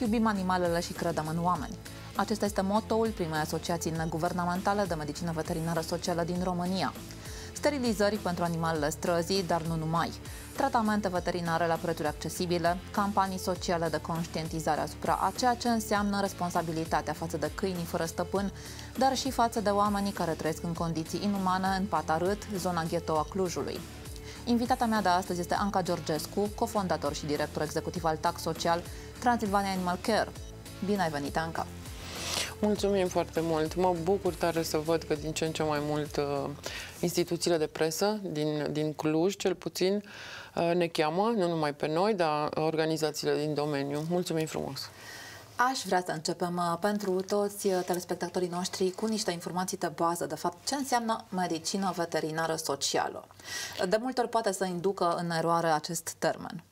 Iubim animalele și credem în oameni. Acesta este motoul primei asociații neguvernamentale de medicină veterinară socială din România. Sterilizări pentru animalele străzii, dar nu numai. Tratamente veterinare la prețuri accesibile, campanii sociale de conștientizare asupra a ceea ce înseamnă responsabilitatea față de câinii fără stăpân, dar și față de oamenii care trăiesc în condiții inumane în Patarât, zona ghetto a Clujului. Invitata mea de astăzi este Anca Georgescu, cofondator și director executiv al TAC Social Transilvania Animal Care. Bine ai venit, Anca! Mulțumim foarte mult. Mă bucur tare să văd că din ce în ce mai mult uh, instituțiile de presă din, din Cluj, cel puțin, uh, ne cheamă, nu numai pe noi, dar organizațiile din domeniu. Mulțumim frumos! Aș vrea să începem uh, pentru toți uh, telespectatorii noștri cu niște informații de bază, de fapt, ce înseamnă medicină veterinară socială. De multe ori poate să inducă în eroare acest termen.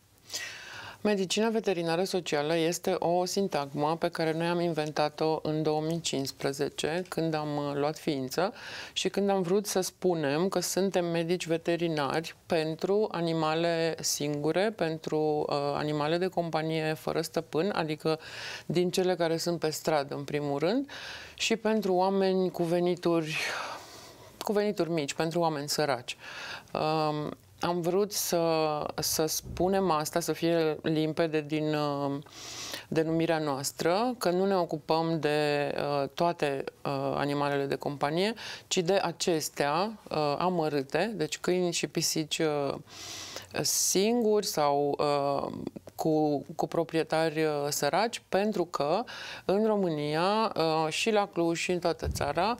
Medicina veterinară socială este o sintagmă pe care noi am inventat-o în 2015, când am uh, luat ființă și când am vrut să spunem că suntem medici veterinari pentru animale singure, pentru uh, animale de companie fără stăpân, adică din cele care sunt pe stradă, în primul rând, și pentru oameni cu venituri cu venituri mici, pentru oameni săraci. Uh, am vrut să, să spunem asta, să fie limpede din uh, denumirea noastră, că nu ne ocupăm de uh, toate uh, animalele de companie, ci de acestea uh, amărâte, deci câini și pisici uh, singuri sau uh, cu, cu proprietari uh, săraci, pentru că în România uh, și la Cluj și în toată țara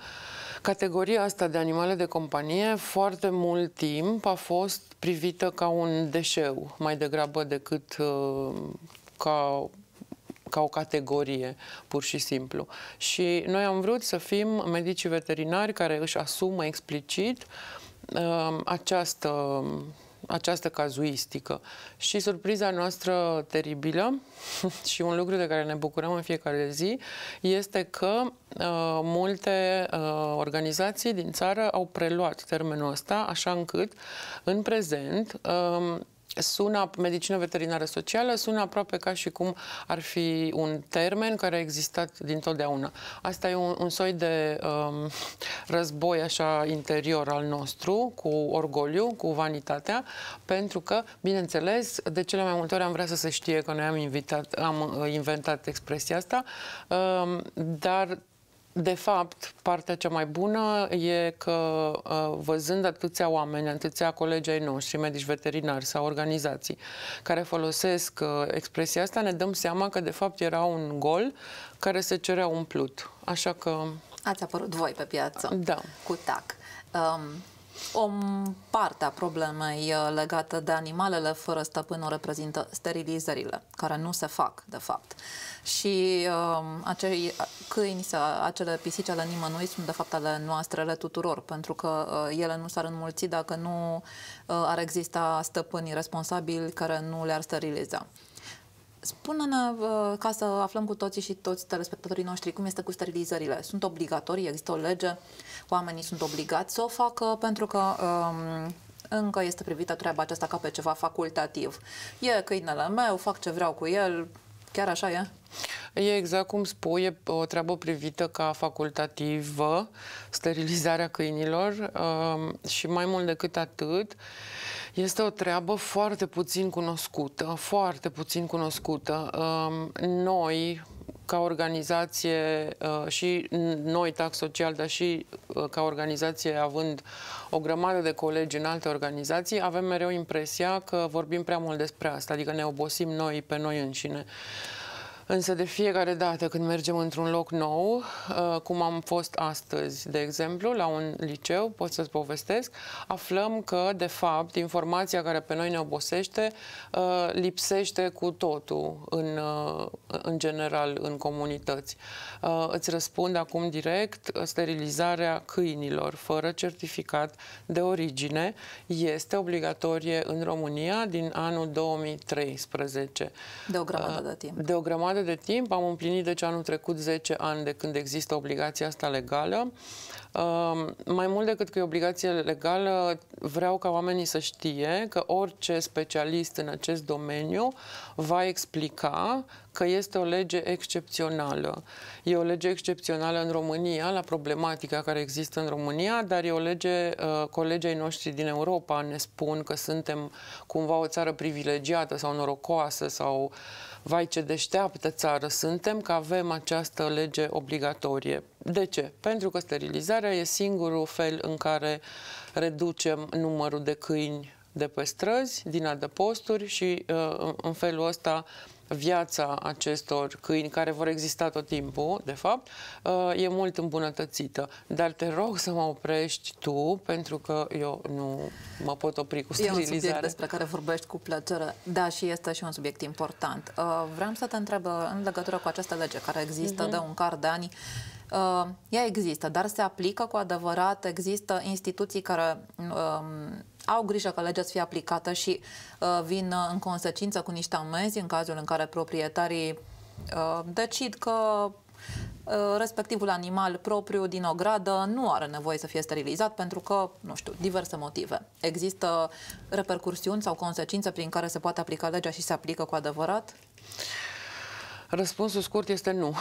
categoria asta de animale de companie foarte mult timp a fost privită ca un deșeu, mai degrabă decât uh, ca ca o categorie, pur și simplu. Și noi am vrut să fim medicii veterinari care își asumă explicit uh, această această cazuistică. Și surpriza noastră teribilă și un lucru de care ne bucurăm în fiecare zi este că uh, multe uh, organizații din țară au preluat termenul ăsta, așa încât în prezent uh, sună, medicină veterinară socială, sună aproape ca și cum ar fi un termen care a existat dintotdeauna. Asta e un, un soi de um, război așa interior al nostru, cu orgoliu, cu vanitatea, pentru că, bineînțeles, de cele mai multe ori am vrea să se știe că noi am, invitat, am uh, inventat expresia asta, um, dar de fapt, partea cea mai bună e că uh, văzând atâția oameni, atâția colegi ai noștri, medici veterinari sau organizații care folosesc uh, expresia asta, ne dăm seama că de fapt era un gol care se cerea umplut. Așa că... Ați apărut voi pe piață da. cu TAC. Um, o parte a problemei uh, legată de animalele fără stăpân o reprezintă sterilizările, care nu se fac, de fapt. Și uh, acei câini sau acele pisici ale nimănui sunt, de fapt, ale noastre, ale tuturor, pentru că uh, ele nu s-ar înmulți dacă nu uh, ar exista stăpâni responsabili care nu le-ar steriliza. Spune-ne, uh, ca să aflăm cu toții și toți telespectatorii noștri, cum este cu sterilizările. Sunt obligatorii? Există o lege? Oamenii sunt obligați să o facă pentru că um, încă este privită treaba aceasta ca pe ceva facultativ. E câinele meu, fac ce vreau cu el, chiar așa e? E exact cum spui, e o treabă privită ca facultativă, sterilizarea câinilor um, și mai mult decât atât, este o treabă foarte puțin cunoscută, foarte puțin cunoscută. Um, noi, ca organizație uh, și noi, TAC Social, dar și uh, ca organizație având o grămadă de colegi în alte organizații, avem mereu impresia că vorbim prea mult despre asta, adică ne obosim noi pe noi înșine. Însă de fiecare dată când mergem într-un loc nou, uh, cum am fost astăzi, de exemplu, la un liceu, pot să-ți povestesc, aflăm că, de fapt, informația care pe noi ne obosește uh, lipsește cu totul în, uh, în general în comunități. Îți răspund acum direct, sterilizarea câinilor fără certificat de origine este obligatorie în România din anul 2013. De o grămadă de timp. De o grămadă perioadă de timp, am împlinit deci anul trecut 10 ani de când există obligația asta legală. Uh, mai mult decât că e obligație legală, vreau ca oamenii să știe că orice specialist în acest domeniu va explica că este o lege excepțională. E o lege excepțională în România, la problematica care există în România, dar e o lege, uh, colegii noștri din Europa ne spun că suntem cumva o țară privilegiată sau norocoasă sau vai ce deșteaptă țară suntem că avem această lege obligatorie. De ce? Pentru că sterilizarea e singurul fel în care reducem numărul de câini de pe străzi, din adăposturi și uh, în felul ăsta viața acestor câini care vor exista tot timpul, de fapt, uh, e mult îmbunătățită. Dar te rog să mă oprești tu, pentru că eu nu mă pot opri cu sterilizarea. E un subiect despre care vorbești cu plăcere. Da, și este și un subiect important. Uh, vreau să te întreb în legătură cu această lege care există uh-huh. de un car de ani. Ea există, dar se aplică cu adevărat? Există instituții care um, au grijă că legea să fie aplicată și uh, vin uh, în consecință cu niște amenzi în cazul în care proprietarii uh, decid că uh, respectivul animal propriu din o gradă nu are nevoie să fie sterilizat pentru că, nu știu, diverse motive. Există repercursiuni sau consecințe prin care se poate aplica legea și se aplică cu adevărat? Răspunsul scurt este nu.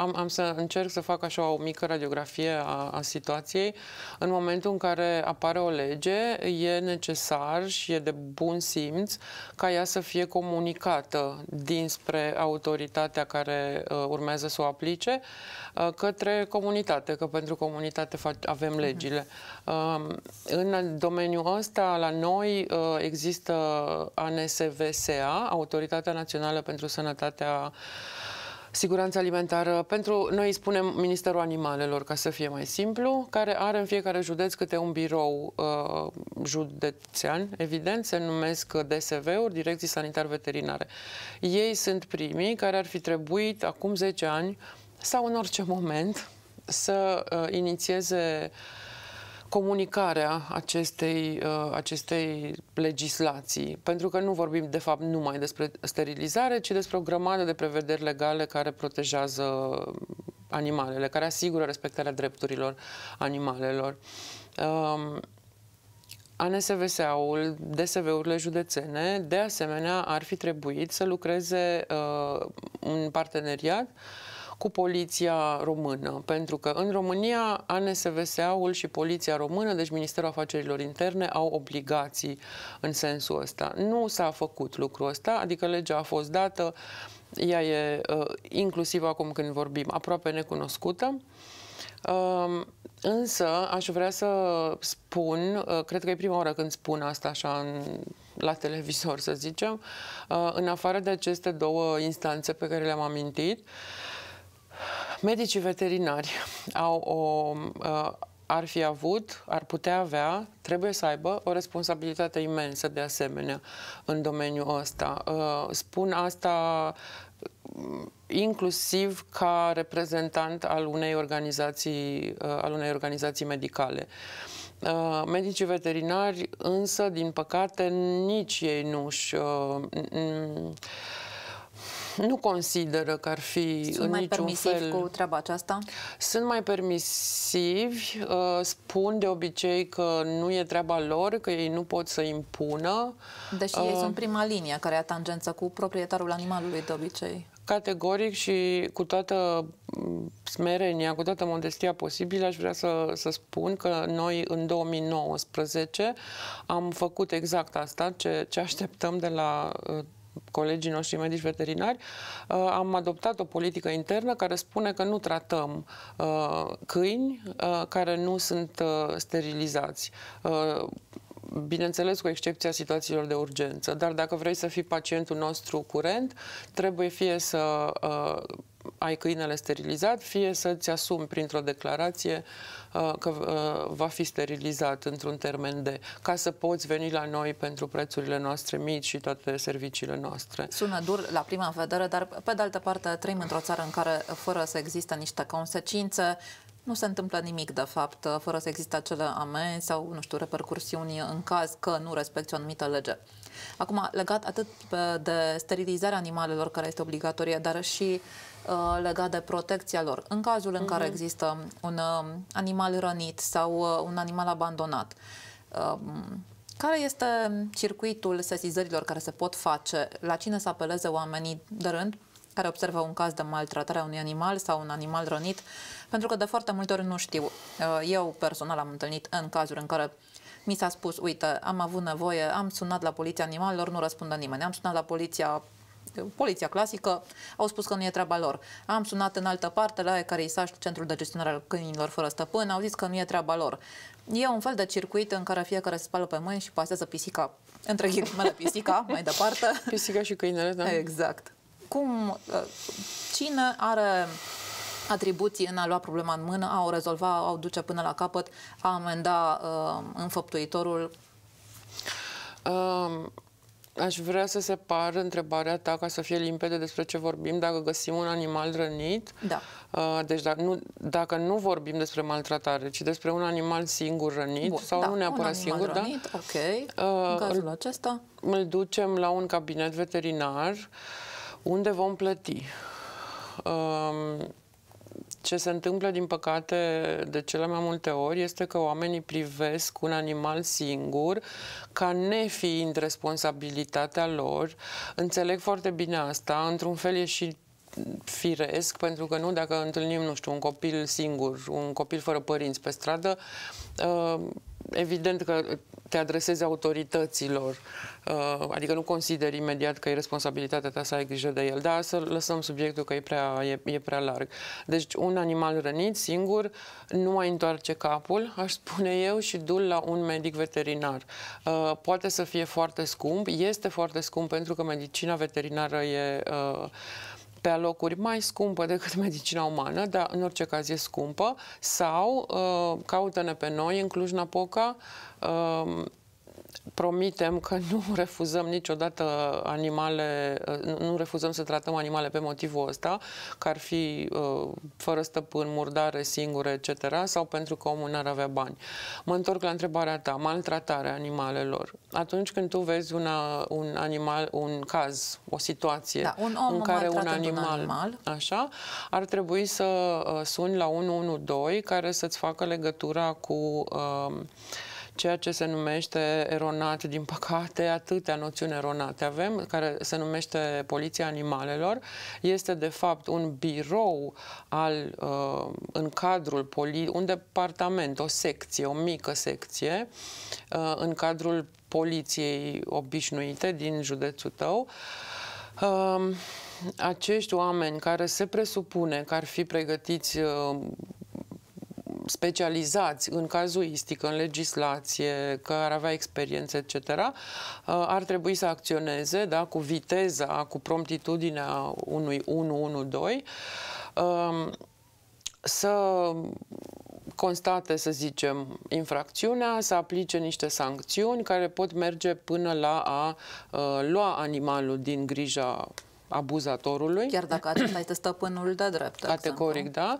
Uh, am, am să încerc să fac așa o mică radiografie a, a situației. În momentul în care apare o lege, e necesar și e de bun simț ca ea să fie comunicată dinspre autoritatea care uh, urmează să o aplice uh, către comunitate, că pentru comunitate avem mhm. legile. Uh, în domeniul ăsta, la noi, uh, există ANSVSA, Autoritatea Națională pentru Sănătatea siguranță alimentară. Pentru noi îi spunem Ministerul Animalelor, ca să fie mai simplu, care are în fiecare județ câte un birou uh, județean, evident, se numesc DSV-uri, Direcții Sanitar Veterinare. Ei sunt primii care ar fi trebuit acum 10 ani sau în orice moment să uh, inițieze uh, comunicarea acestei, uh, acestei legislații, pentru că nu vorbim de fapt numai despre sterilizare, ci despre o grămadă de prevederi legale care protejează animalele, care asigură respectarea drepturilor animalelor. Um, ANSVSA-ul, DSV-urile județene, de asemenea, ar fi trebuit să lucreze uh, în parteneriat uh, cu poliția română, pentru că în România ANSVSA-ul și poliția română, deci Ministerul Afacerilor Interne, au obligații în sensul ăsta. Nu s-a făcut lucrul ăsta, adică legea a fost dată, ea e uh, inclusiv acum când vorbim aproape necunoscută. Uh, însă aș vrea să spun, uh, cred că e prima oară când spun asta așa în, la televizor, să zicem, uh, în afară de aceste două instanțe pe care le-am amintit, uh, Medicii veterinari au o, uh, ar fi avut, ar putea avea, trebuie să aibă o responsabilitate imensă de asemenea în domeniul ăsta. Uh, spun asta mm, inclusiv ca reprezentant al unei organizații, uh, al unei organizații medicale. Medicii veterinari, însă, din păcate, nici ei nu-și nu consideră că ar fi Sunt în mai niciun permisivi fel... cu treaba aceasta? Sunt mai permisivi, uh, spun de obicei că nu e treaba lor, că ei nu pot să impună. Deși uh, ei sunt prima linie care a tangență cu proprietarul animalului de obicei. Categoric și cu toată mm, smerenia, cu toată modestia posibilă, aș vrea să, să spun că noi în 2019 am făcut exact asta, ce, ce așteptăm de la uh, colegii noștri medici veterinari, uh, am adoptat o politică internă care spune că nu tratăm uh, câini uh, care nu sunt sterilizați bineînțeles cu excepția situațiilor de urgență, dar dacă vrei să fii pacientul nostru curent, trebuie fie să uh, ai câinele sterilizat, fie să-ți asumi printr-o declarație uh, că uh, va fi sterilizat într-un termen de, ca să poți veni la noi pentru prețurile noastre mici și toate serviciile noastre. Sună dur la prima vedere, dar pe de altă parte trăim într-o țară în care, fără să există niște consecințe, nu se întâmplă nimic, de fapt, fără să existe acele amenzi sau, nu știu, repercursiuni în caz că nu respecti o anumită lege. Acum, legat atât de sterilizarea animalelor, care este obligatorie, dar și uh, legat de protecția lor. În cazul în uh-huh. care mhm. există un uh, animal rănit sau uh, un animal abandonat, uh, Care este circuitul sesizărilor care se pot face? La cine să apeleze oamenii de rând care observă un caz de maltratare a unui animal sau un animal rănit? Pentru că de foarte multe ori nu știu. Uh, eu personal am întâlnit în cazuri în care mi s-a spus, uite, am avut nevoie, am sunat la poliția animalelor, nu răspunde nimeni. Am sunat la poliția poliția clasică, au spus că nu e treaba lor. Am sunat în altă parte la care i Centrul de Gestionare al Câinilor Fără Stăpân, au zis că nu e treaba lor. E un fel de circuit în care fiecare se spală pe mâini și pasează pisica, între ghilimele pisica, mai departe. Pisica și câinele, da. Exact. Cum, uh, cine are atribuții în a lua problema în mână, a o rezolva, a o duce până la capăt, a amenda uh, înfăptuitorul? Um, Aș vrea să separ întrebarea ta ca să fie limpede despre ce vorbim. Dacă găsim un animal rănit, da. uh, deci dacă nu, dacă nu vorbim despre maltratare, ci despre un animal singur rănit, Bun, sau da, nu neapărat un singur, da? rănit, da? ok. Uh, în cazul acesta? Îl ducem la un cabinet veterinar unde vom plăti. Uh, ce se întâmplă, din păcate, de cele mai multe ori, este că oamenii privesc un animal singur ca nefiind responsabilitatea lor. Înțeleg foarte bine asta. Într-un fel e și firesc, pentru că nu dacă întâlnim, nu știu, un copil singur, un copil fără părinți pe stradă, uh, evident că te adresezi autorităților, uh, adică nu consideri imediat că e responsabilitatea ta să ai grijă de el, dar să lăsăm subiectul că e prea, e, e prea larg. Deci un animal rănit, singur, nu mai întoarce capul, aș spune eu, și du la un medic veterinar. Uh, poate să fie foarte scump, este foarte scump pentru că medicina veterinară e uh, pe alocuri mai scumpă decât medicina umană, dar în orice caz e scumpă, sau uh, caută-ne pe noi în Cluj-Napoca, uh, promitem că nu refuzăm niciodată animale, nu refuzăm să tratăm animale pe motivul ăsta, că ar fi uh, fără stăpân, murdare, singure, etc., sau pentru că omul n-ar avea bani. Mă întorc la întrebarea ta, maltratarea animalelor. Atunci când tu vezi una, un animal, un caz, o situație da, un om în care un animal, un animal, așa, ar trebui să uh, suni la 112 care să-ți facă legătura cu uh, ceea ce se numește eronat, din păcate, atâtea noțiuni eronate avem, care se numește Poliția Animalelor. Este, de fapt, un birou al, uh, în cadrul, poli- un departament, o secție, o mică secție, uh, în cadrul poliției obișnuite din județul tău. Uh, acești oameni care se presupune că ar fi pregătiți specializați în cazuistică, în legislație, că ar avea experiență, etc., uh, ar trebui să acționeze da, cu viteza, cu promptitudinea unui 112, um, să constate, să zicem, infracțiunea, să aplice niște sancțiuni care pot merge până la a uh, lua animalul din grija abuzatorului. Chiar dacă acesta este stăpânul de drept. Categoric, exemplu. da.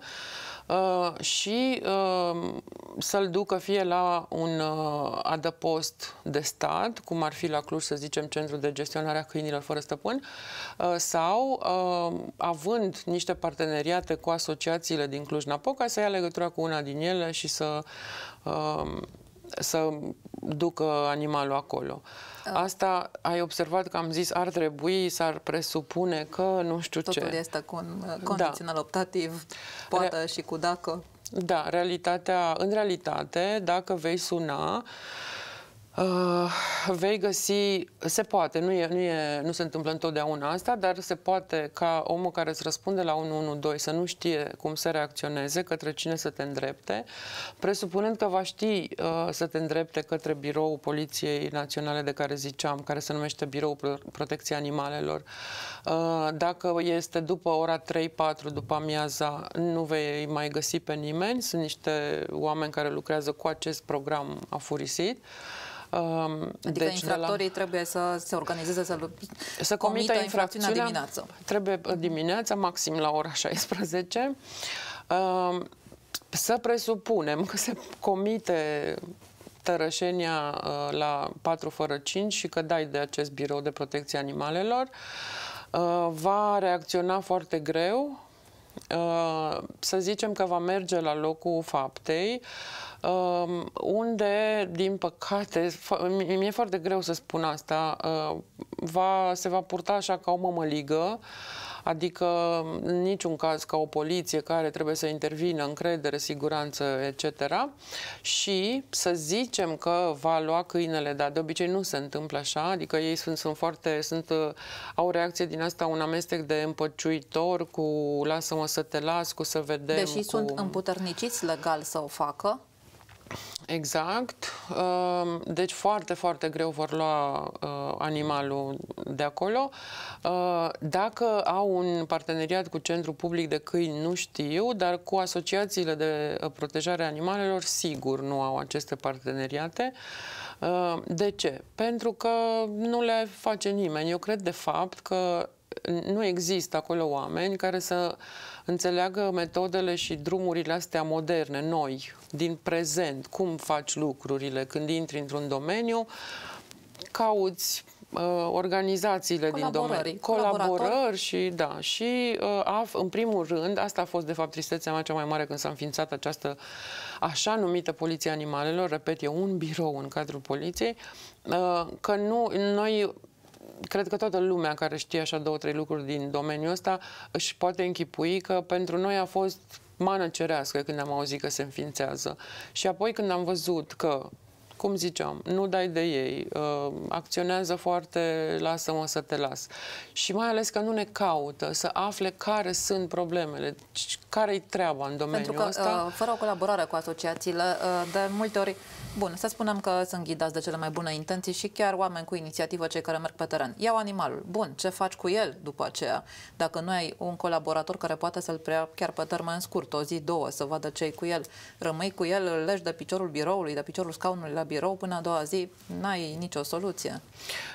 Uh, și uh, să-l ducă fie la un uh, adăpost de stat, cum ar fi la Cluj, să zicem, Centrul de Gestionare a Câinilor Fără Stăpân, uh, sau, uh, având niște parteneriate cu asociațiile din Cluj-Napoca, să ia legătura cu una din ele și să, uh, să ducă animalul acolo. Uh. Asta ai observat că am zis ar trebui, s-ar presupune că nu știu Totul ce. Totul este cu un uh, condițional da. optativ, poate Re- și cu dacă. Da, realitatea, în realitate, dacă vei suna, Uh, vei găsi, se poate, nu, e, nu, e, nu se întâmplă întotdeauna asta, dar se poate ca omul care îți răspunde la 112 să nu știe cum să reacționeze, către cine să te îndrepte, presupunând că va ști uh, să te îndrepte către biroul Poliției Naționale de care ziceam, care se numește Biroul Pro- Protecției Animalelor. Uh, dacă este după ora 3-4 după amiaza, nu vei mai găsi pe nimeni, sunt niște oameni care lucrează cu acest program afurisit. Um, adică deci infractorii la... trebuie să se organizeze să, să comită infracțiunea dimineață. Trebuie uh, dimineața, maxim la ora 16. Um, să presupunem că se comite tărășenia uh, la 4 fără 5 și că dai de acest birou de protecție animalelor, uh, va reacționa foarte greu să zicem că va merge la locul faptei, unde, din păcate, mi-e foarte greu să spun asta, va, se va purta așa ca o mămăligă, Adică în niciun caz ca o poliție care trebuie să intervină, încredere, siguranță, etc. Și să zicem că va lua câinele, dar de obicei nu se întâmplă așa, adică ei sunt, sunt foarte, sunt, au o reacție din asta, un amestec de împăciuitor cu lasă-mă să te las, cu să vedem. Deși cu... sunt împuterniciți legal să o facă, Exact. Ehm, deci foarte, foarte greu vor lua uh, animalul de acolo. Uh, dacă au un parteneriat cu Centrul Public de Câini, nu știu, dar cu asociațiile de uh, protejare a animalelor, sigur nu au aceste parteneriate. De ce? Pentru că nu le face nimeni. Eu cred, de fapt, că nu există acolo oameni care să înțeleagă metodele și drumurile astea moderne, noi, din prezent, cum faci lucrurile când intri într-un domeniu, cauți uh, organizațiile din domeniu, colaborări și da, și uh, în primul rând, asta a fost de fapt tristețea mea cea mai mare când s-a înființat această așa numită poliție animalelor, repet, e un birou în cadrul poliției, uh, că nu, noi cred că toată lumea care știe așa două, trei lucruri din domeniul ăsta își poate închipui că pentru noi a fost mană cerească când am auzit că se înființează. Și apoi când am văzut că cum ziceam, nu dai de ei, uh, acționează foarte, lasă-mă să te las. Și mai ales că nu ne caută să afle care sunt problemele, care-i treaba în domeniul Pentru că, ăsta. Uh, fără o colaborare cu asociațiile, uh, de multe ori Bun, să spunem că sunt ghidați de cele mai bune intenții și chiar oameni cu inițiativă, cei care merg pe teren. Iau animalul. Bun, ce faci cu el după aceea? Dacă nu ai un colaborator care poate să-l preia chiar pe termen scurt, o zi, două, să vadă ce cu el, rămâi cu el, îl legi de piciorul biroului, de piciorul scaunului la birou până a doua zi, n-ai nicio soluție.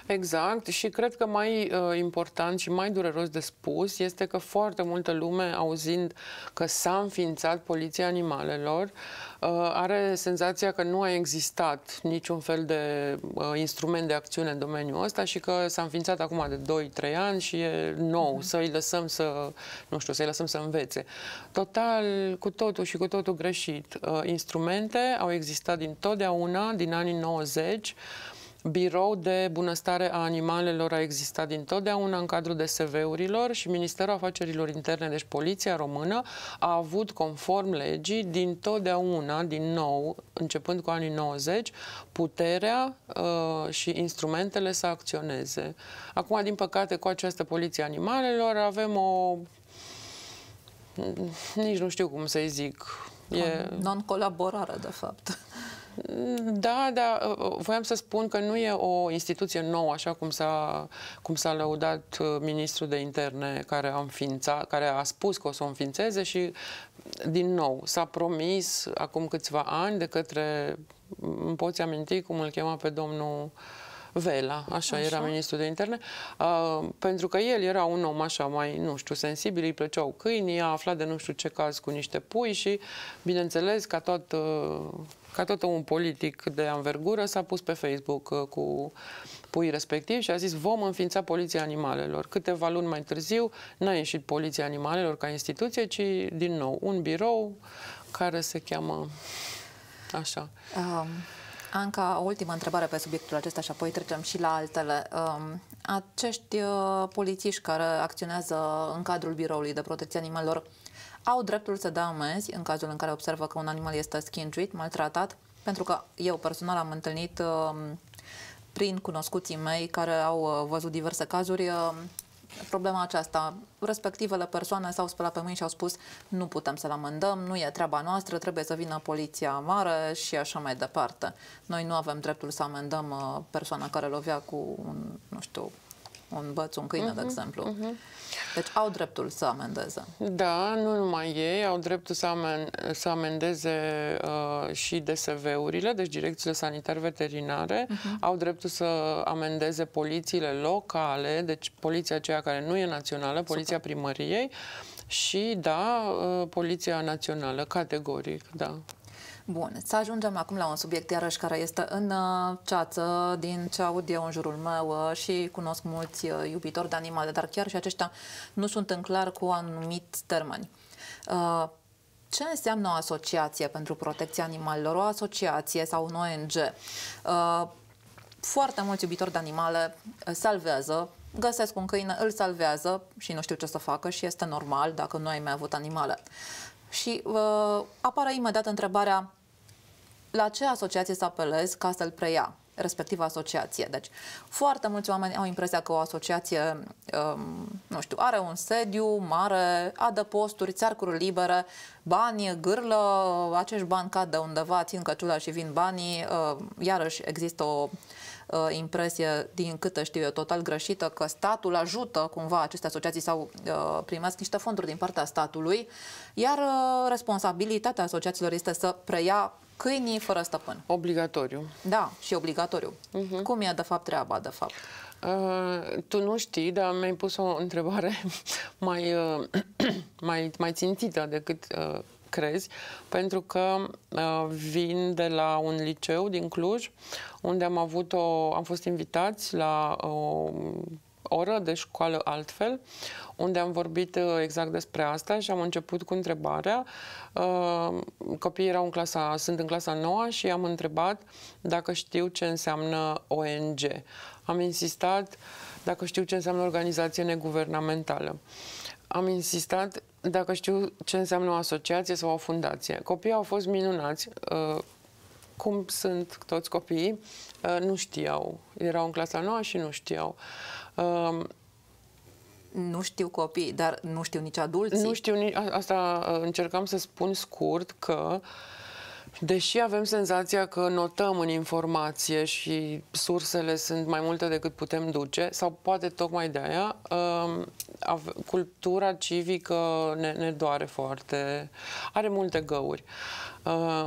Exact și cred că mai uh, important și mai dureros de spus este că foarte multă lume, auzind că s-a înființat Poliția Animalelor, uh, are senzația că nu a existat niciun fel de uh, instrument de acțiune în domeniul ăsta și că s-a înființat acum de 2-3 ani și e nou, uh-huh. să-i lăsăm să, nu știu, să-i lăsăm să învețe. Total, cu totul și cu totul greșit. Uh, instrumente au existat din totdeauna, din anii 90, birou de bunăstare a animalelor a existat dintotdeauna în cadrul DSV-urilor și Ministerul Afacerilor Interne, deci Poliția Română, a avut, conform legii, dintotdeauna, din nou, începând cu anii 90, puterea uh, și instrumentele să acționeze. Acum, din păcate, cu această Poliție Animalelor avem o... nici nu știu cum să-i zic. E... Non-colaborare, de fapt. Da, da, voiam să spun că nu e o instituție nouă, așa cum s-a, cum s-a lăudat uh, ministrul de interne care a, înființat, care a spus că o să o înființeze și, din nou, s-a promis acum câțiva ani de către, îmi poți aminti cum îl chema pe domnul Vela, așa, așa. era ministrul de interne, uh, pentru că el era un om așa mai, nu știu, sensibil, îi plăceau câinii, a aflat de nu știu ce caz cu niște pui și, bineînțeles, ca tot, uh, ca tot un politic de anvergură, s-a pus pe Facebook uh, cu pui respectiv și a zis vom înființa Poliția Animalelor. Câteva luni mai târziu n-a ieșit Poliția Animalelor ca instituție, ci din nou un birou care se cheamă așa. Um. Anca, o ultimă întrebare pe subiectul acesta și apoi trecem și la altele. Um, acești uh, polițiști care acționează în cadrul biroului de protecție animalelor au dreptul să dea amenzi în cazul în care observă că un animal este skin maltratat? Pentru că eu personal am întâlnit um, prin cunoscuții mei care au uh, văzut diverse cazuri um, problema aceasta. Respectivele persoane s-au spălat pe mâini și au spus nu putem să-l amendăm, nu e treaba noastră, trebuie să vină poliția mare și așa mai departe. Noi nu avem dreptul să amendăm uh, persoana care lovea cu un, nu știu, un băț, un câine, uh-huh, de mhm, exemplu. Uh-huh. Deci au dreptul să amendeze. Da, nu numai ei, au dreptul să, amen, să amendeze uh, și DSV-urile, deci direcțiile sanitar-veterinare, uh-huh. au dreptul să amendeze polițiile locale, deci poliția aceea care nu e națională, poliția Super. primăriei, și, da, uh, Poliția Națională, categoric, da. Bun, să ajungem acum la un subiect iarăși care este în uh, ceață, din ce aud eu în jurul meu uh, și cunosc mulți uh, iubitori de animale, dar chiar și aceștia nu sunt în clar cu anumit termeni. Uh, ce înseamnă o asociație pentru protecția animalelor, o asociație sau un ONG? Uh, foarte mulți iubitori de animale salvează, găsesc un câine, îl salvează și nu știu ce să facă și este normal dacă nu ai mai avut animale. Și uh, apare imediat întrebarea la ce asociație să apelezi ca să-l preia respectiva asociație. Deci, foarte mulți oameni au impresia că o asociație, um, nu știu, are un sediu mare, adă posturi, țarcuri libere, bani, gârlă, acești bani cad de undeva, țin căciula și vin banii, uh, iarăși există o uh, impresie, din câte știu eu, total greșită, că statul ajută cumva aceste asociații sau uh, primesc niște fonduri din partea statului, iar uh, responsabilitatea asociațiilor este să preia câinii fără stăpân. Obligatoriu. Da, și obligatoriu. Uh-huh. Cum e de fapt treaba, de fapt? Uh, tu nu știi, dar mi-ai pus o întrebare mai, uh, mai, mai țintită decât uh, crezi, pentru că uh, vin de la un liceu din Cluj, unde am avut o, am fost invitați la o oră de școală altfel, unde am vorbit uh, exact despre asta și am început cu întrebarea. Uh, copiii erau în clasa, sunt în clasa nouă și am întrebat dacă știu ce înseamnă ONG. Am insistat dacă știu ce înseamnă organizație neguvernamentală. Am insistat dacă știu ce înseamnă o asociație sau o fundație. Copiii au fost minunați. Uh, cum sunt toți copiii, nu știau. Erau în clasa nouă și nu știau. Nu știu copii, dar nu știu nici adulții. Nu știu nici... Asta încercam să spun scurt că Deși avem senzația că notăm în informație și sursele sunt mai multe decât putem duce, sau poate tocmai de aia, cultura civică ne, ne doare foarte, are multe găuri.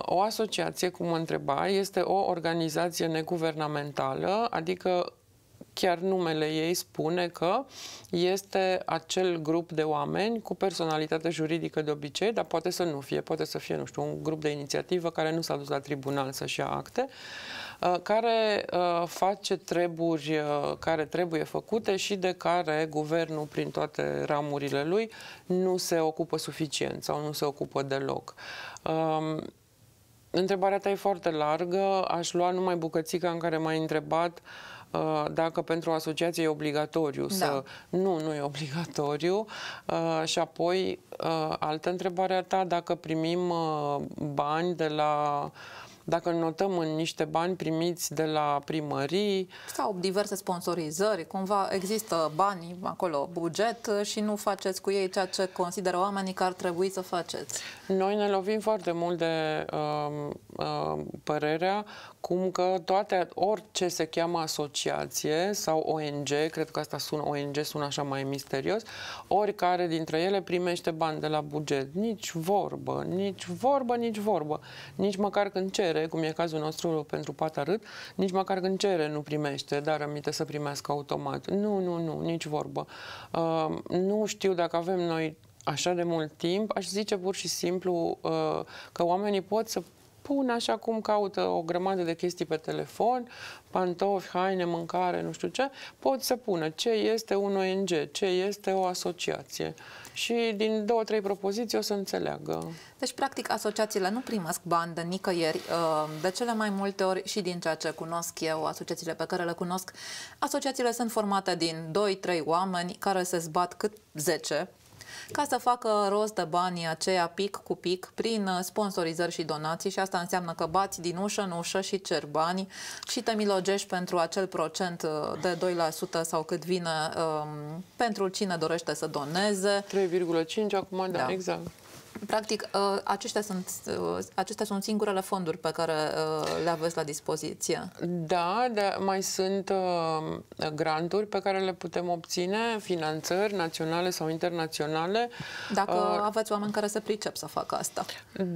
O asociație, cum mă întreba, este o organizație neguvernamentală, adică chiar numele ei spune că este acel grup de oameni cu personalitate juridică de obicei, dar poate să nu fie, poate să fie, nu știu, un grup de inițiativă care nu s-a dus la tribunal să-și ia acte, uh, care uh, face treburi uh, care trebuie făcute și de care guvernul, prin toate ramurile lui, nu se ocupă suficient sau nu se ocupă deloc. Um, întrebarea ta e foarte largă, aș lua numai bucățica în care m-ai întrebat uh, Uh, dacă pentru o asociație e obligatoriu da. să... Nu, nu e obligatoriu. Uh, și apoi, uh, altă întrebare a ta, dacă primim bani de la dacă notăm în niște bani primiți de la primării. Sau diverse sponsorizări, cumva există bani acolo, buget și nu faceți cu ei ceea ce consideră oamenii că ar trebui să faceți. Noi ne lovim foarte mult de uh, uh, părerea cum că toate, orice se cheamă asociație sau ONG, cred că asta sună, ONG sună așa mai misterios, oricare dintre ele primește bani de la buget. Nici vorbă, nici vorbă, nici vorbă. Nici măcar când cere, cum e cazul nostru pentru patarât, nici măcar când cere nu primește, dar aminte să primească automat. Nu, nu, nu, nici vorbă. Uh, nu știu dacă avem noi așa de mult timp, aș zice pur și simplu uh, că oamenii pot să pun așa cum caută o grămadă de chestii pe telefon, pantofi, haine, mâncare, nu știu ce, pot să pună ce este un ONG, ce este o asociație. Și din două, trei propoziții o să înțeleagă. Deci, practic, asociațiile nu primesc bani de nicăieri. Uh, de cele mai multe ori și din ceea ce cunosc eu, asociațiile pe care le cunosc, asociațiile sunt formate din 2-3 oameni care se zbat cât 10 ca să facă rost de banii aceia pic cu pic prin uh, sponsorizări și donații și asta înseamnă că bați din ușă în ușă și cer bani și te milogești pentru acel procent uh, de 2% sau cât vine um, pentru cine dorește să doneze. 3,5 acum, da, da. exact. Practic, uh, aceștia sunt, uh, acestea sunt singurele fonduri pe care uh, le aveți la dispoziție. Da, de, mai sunt granturi pe care le putem obține, finanțări naționale sau internaționale. Dacă uh, aveți oameni care se pricep să facă asta.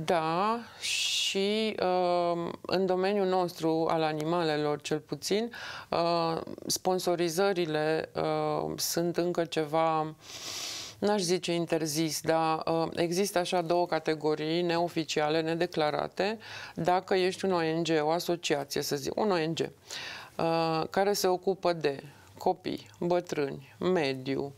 Da, și uh, în domeniul nostru al animalelor, cel puțin, uh, sponsorizările uh, sunt încă ceva n-aș zice interzis, dar uh, există așa două categorii neoficiale, nedeclarate. Dacă ești un ONG, o asociație, să zic, un ONG, uh, care se ocupă de copii, bătrâni, mediu,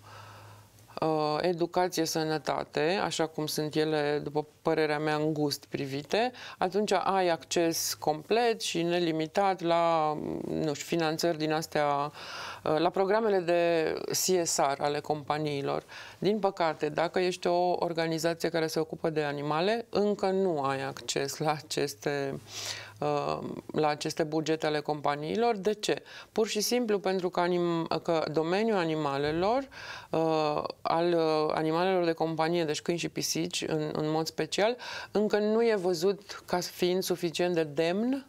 uh, educație, sănătate, așa cum sunt ele, după părerea mea, în gust privite, atunci ai acces complet și nelimitat la, nu știu, finanțări din astea, uh, la programele de CSR ale companiilor. Din păcate, dacă ești o organizație care se ocupă de animale, încă nu ai acces la aceste Uh, la aceste bugete ale companiilor. De ce? Pur și simplu pentru că, anim, că domeniul animalelor, uh, al uh, animalelor de companie, deci câini și pisici în, în mod special, încă nu e văzut ca fiind suficient de demn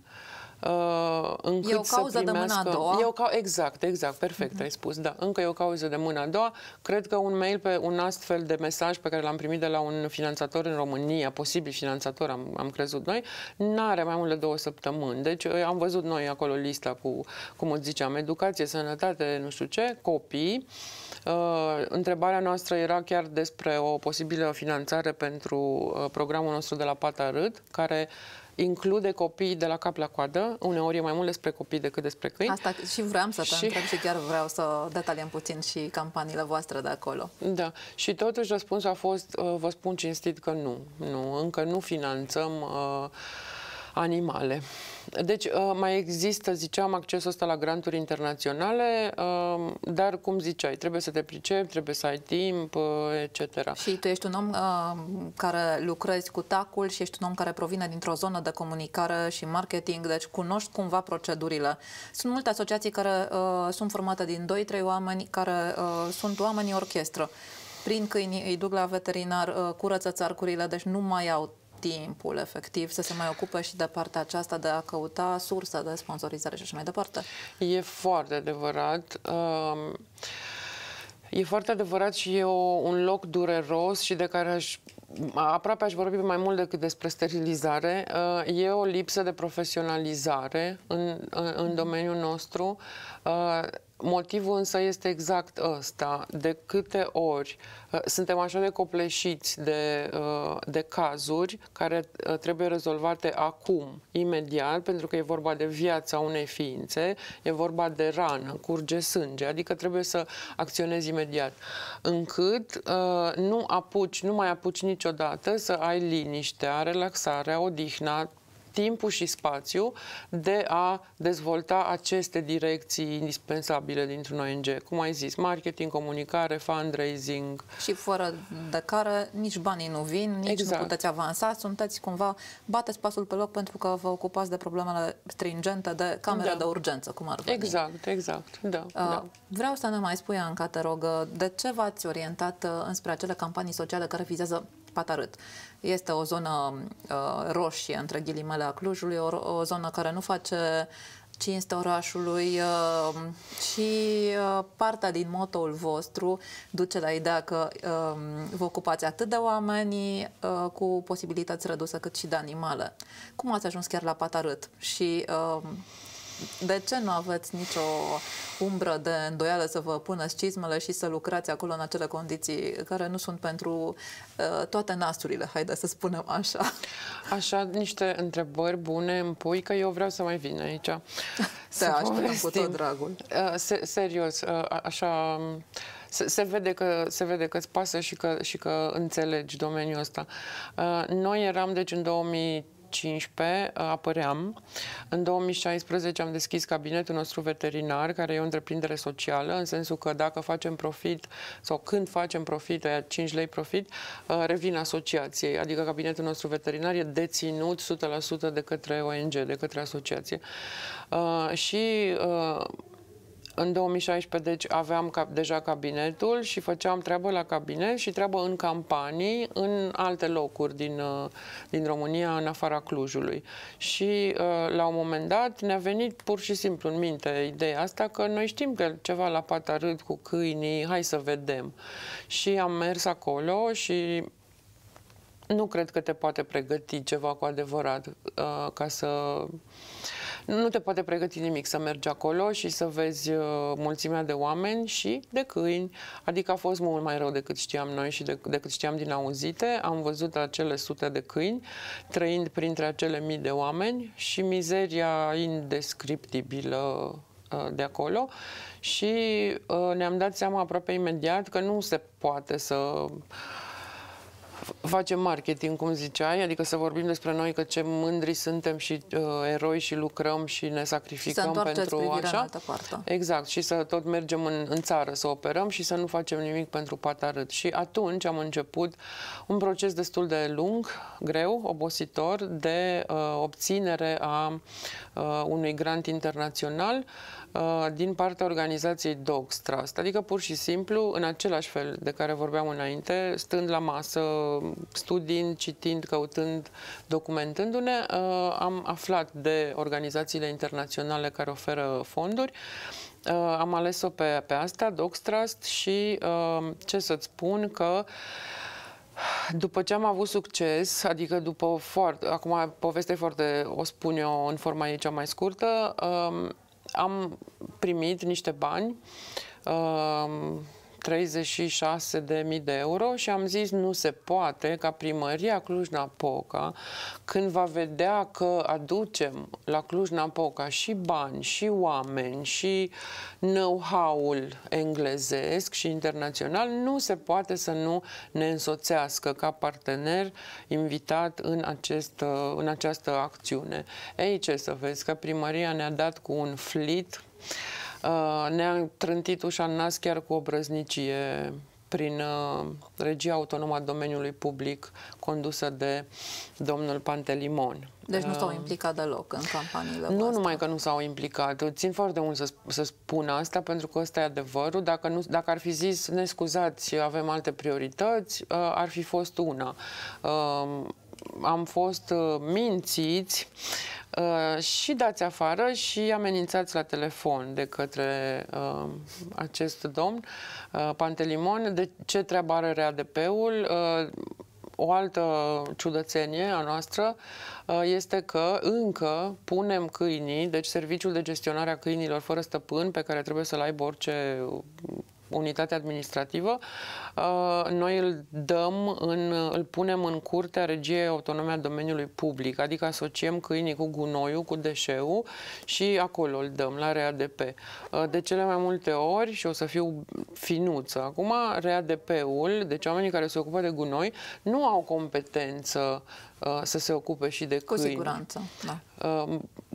uh, încât e o cauză să primească... de mâna a doua? E o ca... Exact, exact, perfect, uh-huh. ai spus, da. Încă e o cauză de mâna a doua. Cred că un mail pe un astfel de mesaj pe care l-am primit de la un finanțator în România, posibil finanțator, am, am crezut noi, n-are mai mult de două săptămâni. Deci uh, am văzut noi acolo lista cu, cum îți ziceam, educație, sănătate, nu știu ce, copii. Uh, întrebarea noastră era chiar despre o posibilă finanțare pentru uh, programul nostru de la Pata Râd, care include copii de la cap la coadă, uneori e mai mult despre copii decât despre câini. Asta și vreau să te și... întreb și chiar vreau să detaliem puțin și campaniile voastre de acolo. Da, și totuși răspunsul a fost, uh, vă spun cinstit că nu, nu, încă nu finanțăm uh, animale. Deci uh, mai există, ziceam, accesul ăsta la granturi internaționale, uh, dar, cum ziceai, trebuie să te pricepi, trebuie să ai timp, uh, etc. Și tu ești un om care lucrezi cu tacul și ești un om care provine dintr-o zonă de comunicare și marketing, deci cunoști cumva procedurile. Sunt multe asociații care sunt formate din 2-3 oameni care sunt oamenii orchestră prin câini îi duc la veterinar, curăță țarcurile, deci nu mai au timpul efectiv să se mai ocupe și de partea aceasta de a căuta sursă de sponsorizare și așa mai departe. E foarte adevărat. Um, e foarte adevărat și e o, un loc dureros și de care aș aproape aș vorbi mai mult decât despre sterilizare. Uh, e o lipsă de profesionalizare în, în domeniul nostru. Uh, Motivul însă este exact ăsta. De câte ori uh, suntem așa de copleșiți de, uh, de cazuri care uh, trebuie rezolvate acum, imediat, pentru că e vorba de viața unei ființe, e vorba de rană, curge sânge, adică trebuie să acționezi imediat. Încât nu apuci, nu mai apuci niciodată să ai liniștea, relaxarea, odihna, timpul și spațiu de a dezvolta aceste direcții indispensabile dintr-un ONG. Cum ai zis, marketing, comunicare, fundraising. Și fără de care nici banii nu vin, nici exact. nu puteți avansa, sunteți cumva, bateți pasul pe loc pentru că vă ocupați de problemele stringente de camere da. de urgență, cum ar veni. Exact, exact, da, uh, da. Vreau să ne mai spui, Anca, te rog, de ce v-ați orientat uh, înspre acele campanii sociale care vizează Patarât. Este o zonă uh, roșie, între ghilimele, a Clujului, o, o zonă care nu face cinste orașului uh, și uh, partea din motoul vostru duce la ideea că uh, vă ocupați atât de oameni uh, cu posibilități reduse cât și de animale. Cum ați ajuns chiar la Patarât? Și uh, de ce nu aveți nicio umbră de îndoială să vă puneți cizmele și să lucrați acolo în acele condiții care nu sunt pentru uh, toate nasturile, haide să spunem așa? Așa, niște întrebări bune îmi pui că eu vreau să mai vin aici. Te așteptăm cu tot dragul. Uh, se, serios, uh, așa... Se, se, vede că se vede că îți pasă și că, și că înțelegi domeniul ăsta. Uh, noi eram, deci, în 2000 2015 uh, apăream. În 2016 am deschis cabinetul nostru veterinar, care e o întreprindere socială, în sensul că dacă facem profit sau când facem profit, aia 5 lei profit, uh, revin asociației. Adică cabinetul nostru veterinar e deținut 100% de către ONG, de către asociație. Uh, și în 2016, deci, aveam cap, deja cabinetul și făceam treabă la cabinet și treabă în campanii în alte locuri din, uh, din România, în afara Clujului. Și uh, la un moment dat ne-a venit pur și simplu în minte ideea asta că noi știm că ceva la Patarât cu câinii, hai să vedem. Și am mers acolo și nu cred că te poate pregăti ceva cu adevărat uh, ca să nu te poate pregăti nimic să mergi acolo și să vezi uh, mulțimea de oameni și de câini. Adică a fost mult mai rău decât știam noi și de, decât știam din auzite. Am văzut acele sute de câini trăind printre acele mii de oameni și mizeria indescriptibilă de acolo și ne-am dat seama aproape imediat că nu se poate să facem marketing, cum ziceai, adică să vorbim despre noi că ce mândri suntem și uh, eroi și lucrăm și ne sacrificăm și pentru așa. altă parte. Exact, și să tot mergem în, în țară să operăm și să nu facem nimic pentru patarât. Și atunci am început un proces destul de lung, greu, obositor, de uh, obținere a uh, unui grant internațional Uh, din partea organizației Dogs Trust, adică pur și simplu în același fel de care vorbeam înainte, stând la masă, studiind, citind, căutând, documentându-ne, uh, am aflat de organizațiile internaționale care oferă fonduri. Uh, am ales-o pe, pe asta, Dogs Trust, și uh, ce să-ți spun că după ce am avut succes, adică după foarte, acum povestea foarte, o spun eu în forma ei cea mai scurtă, uh, am primit niște bani uh, 36.000 de euro și am zis nu se poate ca primăria Cluj-Napoca, când va vedea că aducem la Cluj-Napoca și bani, și oameni, și know-how-ul englezesc și internațional, nu se poate să nu ne însoțească ca partener invitat în, acest, în această acțiune. Ei, ce să vezi, că primăria ne-a dat cu un flit ne-a trântit ușa în nas chiar cu o brăznicie prin uh, regia autonomă a domeniului public condusă de domnul Pantelimon. Deci nu s-au uh, implicat deloc în campaniile Nu voastre. numai că nu s-au implicat. Țin foarte mult să, să spun asta, pentru că ăsta e adevărul. Dacă, nu, dacă ar fi zis, ne scuzați, avem alte priorități, ar fi fost una. Am fost mințiți Uh, și dați afară și amenințați la telefon de către uh, acest domn, uh, Pantelimon, de ce treabă are RADP-ul. Uh, o altă ciudățenie a noastră uh, este că încă punem câinii, deci serviciul de gestionare a câinilor fără stăpân, pe care trebuie să-l aibă orice unitate administrativă, uh, noi îl dăm, în, îl punem în curtea regiei autonome a domeniului public, adică asociem câinii cu gunoiul, cu deșeul și acolo îl dăm, la RADP. Uh, de cele mai multe ori, și o să fiu finuță, acum RADP-ul, deci oamenii care se ocupă de gunoi, nu au competență uh, să se ocupe și de câini. Cu siguranță, da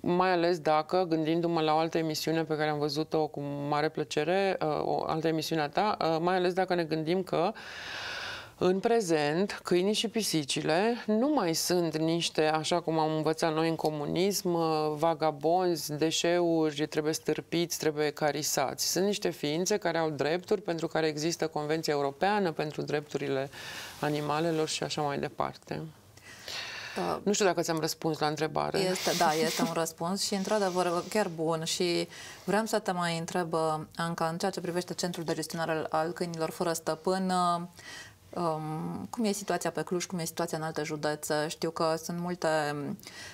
mai ales dacă, gândindu-mă la o altă emisiune pe care am văzut-o cu mare plăcere, uh, o altă emisiune a ta, uh, mai ales dacă ne gândim că în prezent, câinii și pisicile nu mai sunt niște, așa cum am învățat noi în comunism, uh, vagabonzi, deșeuri, trebuie stârpiți, trebuie carisați. Sunt niște ființe care au drepturi, pentru care există Convenția Europeană pentru drepturile animalelor și așa mai departe. Uh, nu știu dacă ți-am răspuns la întrebare. Este, da, este un răspuns și, într-adevăr, chiar bun. Și vreau să te mai întreb, Anca, în ceea ce privește Centrul de Gestionare al Câinilor Fără Stăpân, Um, cum e situația pe Cluj, cum e situația în alte județe? Știu că sunt multe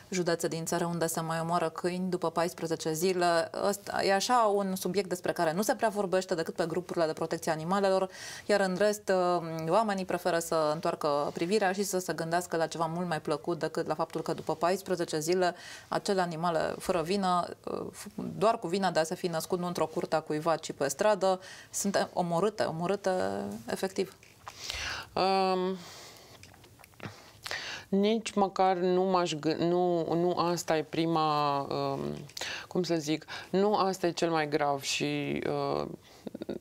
județe din țară unde se mai omoară câini după 14 zile. Ăsta e așa un subiect despre care nu se prea vorbește decât pe grupurile de protecție animalelor, iar în rest um, oamenii preferă să întoarcă privirea și să se gândească la ceva mult mai plăcut decât la faptul că după 14 zile acele animale fără vină, uh, doar cu vina de a se fi născut nu într-o curte a cuiva, ci pe stradă, sunt omorâte, omorâte efectiv. Um, nici măcar nu m-aș nu, nu asta e prima, um, cum să zic, nu asta e cel mai grav și uh,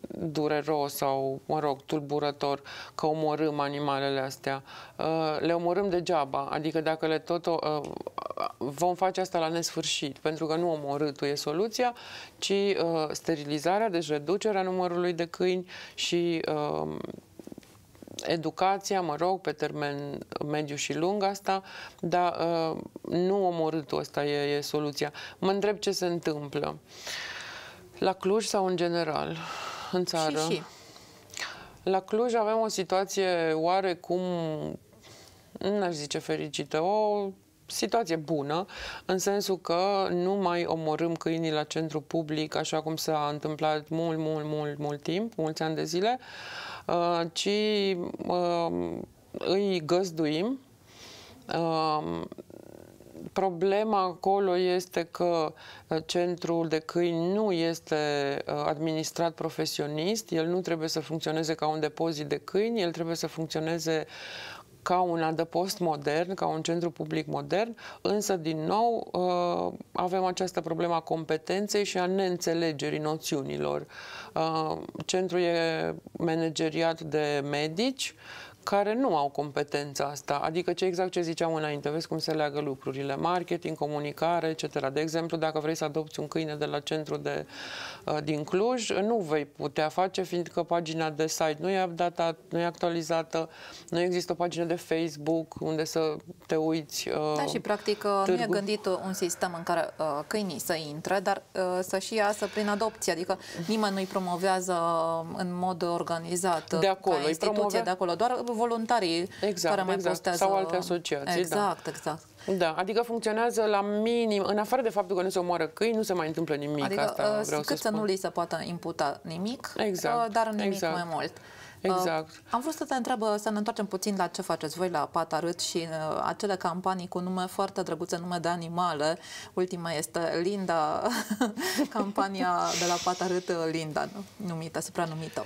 dureros sau, mă rog, tulburător că omorâm animalele astea. Uh, le omorâm degeaba, adică dacă le tot uh, vom face asta la nesfârșit, pentru că nu omorâtul e soluția, ci uh, sterilizarea, deci reducerea numărului de câini și uh, educația, mă rog, pe termen mediu și lung asta, dar uh, nu omorâtul ăsta e, e soluția. Mă întreb ce se întâmplă. La Cluj sau în general? În țară? Și, și. La Cluj avem o situație oarecum, nu aș zice fericită, o situație bună, în sensul că nu mai omorâm câinii la centru public, așa cum s-a întâmplat mult, mult, mult, mult timp, mulți ani de zile, uh, ci uh, îi găzduim. Uh, Problema acolo este că uh, centrul de câini nu este uh, administrat profesionist, el nu trebuie să funcționeze ca un depozit de câini, el trebuie să funcționeze ca un adăpost modern, ca un centru public modern, însă, din nou, uh, avem această problemă a competenței și a neînțelegerii noțiunilor. Centrul e manageriat de medici, care nu au competența asta, adică ce exact ce ziceam înainte, vezi cum se leagă lucrurile, marketing, comunicare, etc. De exemplu, dacă vrei să adopți un câine de la centru de, uh, din Cluj, nu vei putea face, fiindcă pagina de site nu e updatat, nu e actualizată, nu există o pagină de Facebook unde să te uiți. Uh, da, și practic târgu. nu e gândit un sistem în care uh, câinii să intre, dar uh, să și iasă prin adopție, adică nimeni nu-i promovează în mod organizat de acolo, ca instituție promove... de acolo, doar voluntarii exact, care mai exact. postează. Sau alte asociații, Exact, da. exact. Da, adică funcționează la minim, în afară de faptul că nu se omoară câini, nu se mai întâmplă nimic. Adică asta uh, vreau cât să, să nu li se poată imputa nimic, exact, uh, dar nimic exact. mai mult. Exact. Uh, am vrut să te întreb, să ne întoarcem puțin la ce faceți voi la Patarât și uh, acele campanii cu nume foarte drăguțe, nume de animale. Ultima este Linda, campania de la Patarât Linda, numită, supranumită.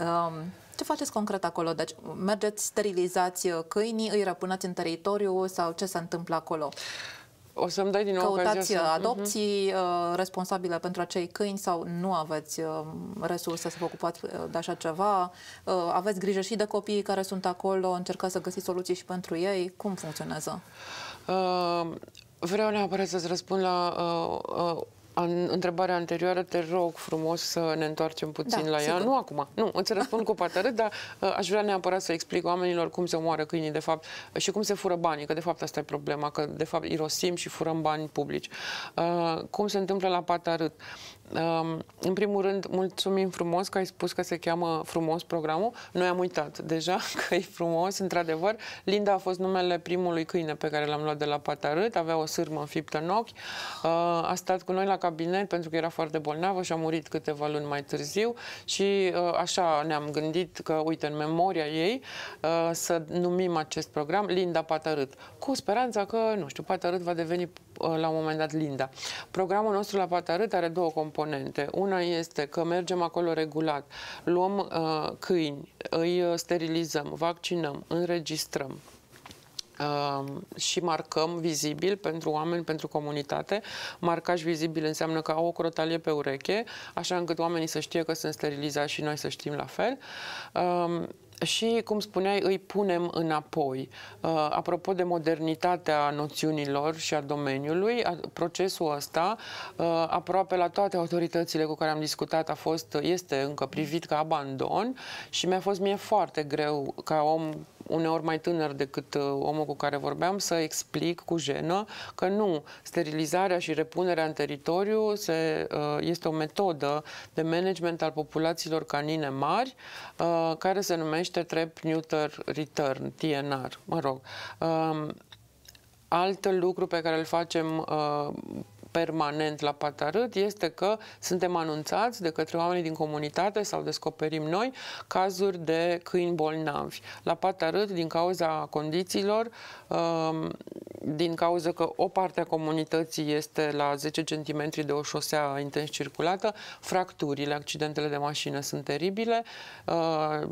Uh, ce faceți concret acolo? Deci mergeți, sterilizați câinii, îi răpunați în teritoriu sau ce se întâmplă acolo? O să-mi dai din nou Căutați să... adopții uh-huh. responsabile pentru acei câini sau nu aveți uh, resurse să vă ocupați uh, de așa ceva? Uh, aveți grijă și de copiii care sunt acolo? Încercați să găsiți soluții și pentru ei? Cum funcționează? Uh, vreau neapărat să-ți răspund la uh, uh, în întrebarea anterioară, te rog frumos să ne întoarcem puțin da, la sigur. ea. Nu acum, nu, îți răspund cu patărât, dar uh, aș vrea neapărat să explic oamenilor cum se omoară câinii, de fapt, și cum se fură banii, că de fapt asta e problema, că de fapt irosim și furăm bani publici. Uh, cum se întâmplă la patărât? În primul rând, mulțumim frumos că ai spus că se cheamă frumos programul. Noi am uitat deja că e frumos, într-adevăr. Linda a fost numele primului câine pe care l-am luat de la Patarât, avea o sârmă înfiptă în ochi. A stat cu noi la cabinet pentru că era foarte bolnavă și a murit câteva luni mai târziu și așa ne-am gândit că, uite, în memoria ei, să numim acest program Linda Patarât, cu speranța că, nu știu, Patarât va deveni la un moment dat Linda. Programul nostru la Patarât are două componente componente. Una este că mergem acolo regulat, luăm uh, câini, îi uh, sterilizăm, vaccinăm, înregistrăm, Uh, și marcăm vizibil pentru oameni, pentru comunitate. Marcaj vizibil înseamnă că au o crotalie pe ureche, așa încât oamenii să știe că sunt sterilizați și noi să știm la fel. Uh, și, cum spuneai, îi punem înapoi. Uh, apropo de modernitatea noțiunilor și a domeniului, procesul ăsta, uh, aproape la toate autoritățile cu care am discutat, a fost, este încă privit ca abandon și mi-a fost mie foarte greu ca om uneori mai tânăr decât uh, omul cu care vorbeam, să explic cu jenă că nu, sterilizarea și repunerea în teritoriu se, uh, este o metodă de management al populațiilor canine mari uh, care se numește Trap Neuter Return, TNR, mă rog. Um, alt lucru pe care îl facem permanent la Patarât este că suntem anunțați de către oamenii din comunitate sau descoperim noi cazuri de câini bolnavi. La Patarât, din cauza condițiilor, um, din cauza că o parte a comunității este la 10 cm de o șosea intens circulată, fracturile, accidentele de mașină sunt teribile, uh,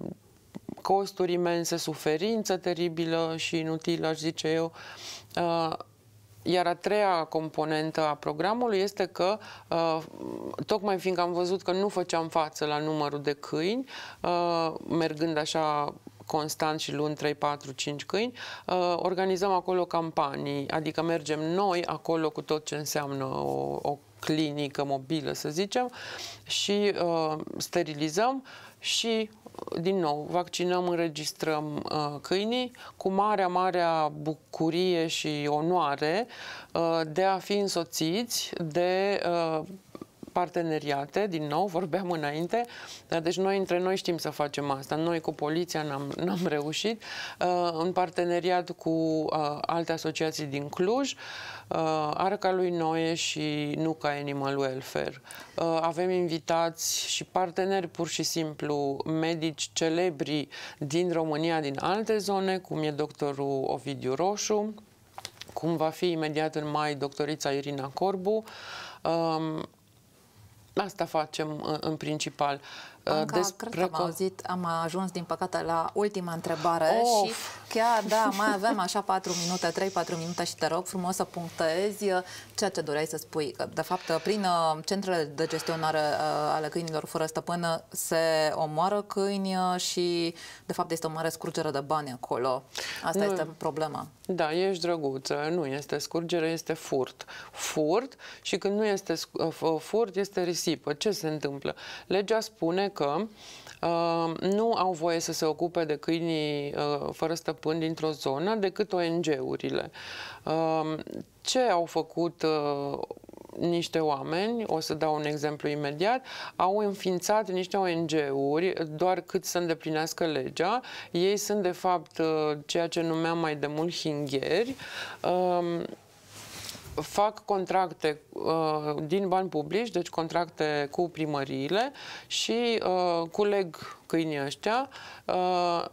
costuri imense, suferință teribilă și inutilă, aș zice eu. Uh, iar a treia componentă a programului este că, uh, tocmai fiindcă am văzut că nu făceam față la numărul de câini, uh, mergând așa constant și luni 3, 4, 5 câini, uh, organizăm acolo campanii, adică mergem noi acolo cu tot ce înseamnă o, o clinică mobilă, să zicem, și uh, sterilizăm și din nou, vaccinăm, înregistrăm uh, câinii cu marea, marea bucurie și onoare uh, de a fi însoțiți de uh, parteneriate, din nou, vorbeam înainte, deci noi între noi știm să facem asta. Noi cu poliția n-am, n-am reușit, uh, în parteneriat cu uh, alte asociații din Cluj, uh, Arca lui Noe și Nuca Animal Welfare. Avem invitați și parteneri pur și simplu, medici celebri din România, din alte zone, cum e doctorul Ovidiu Roșu, cum va fi imediat în mai doctorița Irina Corbu. Um, asta facem în principal. Anca, Despre cred că am auzit, am ajuns din păcate la ultima întrebare of. și chiar, da, mai avem așa 4 minute, 3-4 minute și te rog frumos să punctezi ceea ce doreai să spui. Că, de fapt, prin uh, centrele de gestionare uh, ale câinilor fără stăpână se omoară câini uh, și, de fapt, este o mare scurgere de bani acolo. Asta nu. este problema. Da, ești drăguță, nu este scurgere, este furt. Furt și când nu este furt, este risipă. Ce se întâmplă? Legea spune că uh, nu au voie să se ocupe de câinii uh, fără stăpân dintr-o zonă decât ONG-urile. Uh, ce au făcut uh, niște oameni, o să dau un exemplu imediat, au înființat niște ONG-uri doar cât să îndeplinească legea. Ei sunt, de fapt, uh, ceea ce numeam mai de mult hingheri. Uh, fac contracte uh, din bani publici, deci contracte cu primăriile și uh, culeg câinii ăștia uh,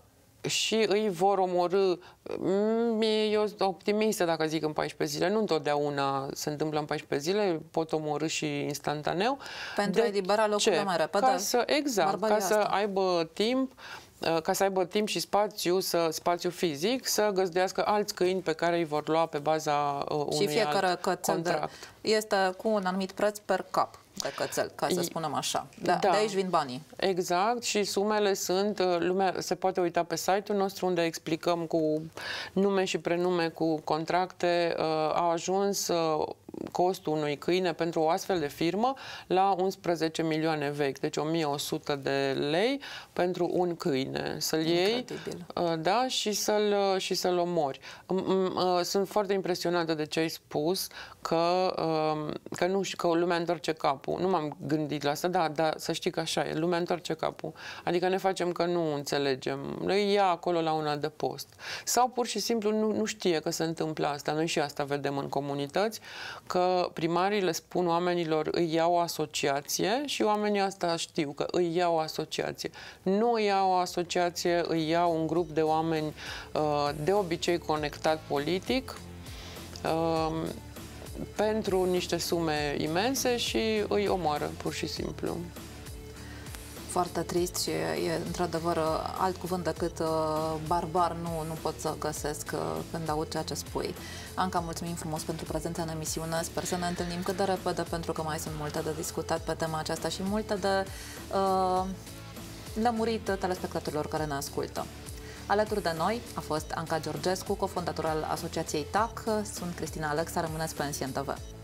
și îi vor omorâ. Mm, eu sunt optimistă dacă zic în 14 zile. Nu întotdeauna se întâmplă în 14 zile, pot omorâ și instantaneu. Pentru a elibera locurile mai repede. Ca să, exact, ca să aibă timp Uh, ca să aibă timp și spațiu, să, spațiu fizic, să găzduiască alți câini pe care îi vor lua pe baza uh, unui și fiecare alt contract. este cu un anumit preț per cap de cățel, ca să spunem așa. Da, da. De aici vin banii. Exact și sumele sunt, uh, lumea se poate uita pe site-ul nostru unde explicăm cu nume și prenume, cu contracte, uh, au ajuns uh, costul unui câine pentru o astfel de firmă la 11 milioane vechi, deci 1100 de lei pentru un câine. Să-l iei da, și să-l, și să-l omori. Sunt foarte impresionată de ce ai spus că, um, că, nu, că lumea întoarce capul. Nu m-am gândit la asta, da, dar să știi că așa e, lumea întoarce capul. Adică ne facem că nu înțelegem. Noi ia acolo la una de post. Sau pur și simplu nu, nu știe că se întâmplă asta. Noi și asta vedem în comunități, că primarii le spun oamenilor îi iau o asociație și oamenii asta știu că îi iau o asociație. Nu îi iau o asociație, îi iau un grup de oameni uh, de obicei conectat politic, uh, pentru niște sume imense și îi omoară, pur și simplu. Foarte trist și e într-adevăr alt cuvânt decât uh, barbar nu, nu pot să găsesc uh, când aud ceea ce spui. Anca, mulțumim frumos pentru prezența în emisiune. Sper să ne întâlnim cât de repede pentru că mai sunt multe de discutat pe tema aceasta și multe de uh, lămurit telespectatorilor care ne ascultă. Alături de noi a fost Anca Georgescu, cofondator al Asociației TAC. Sunt Cristina Alexa, rămâneți pe NCN TV.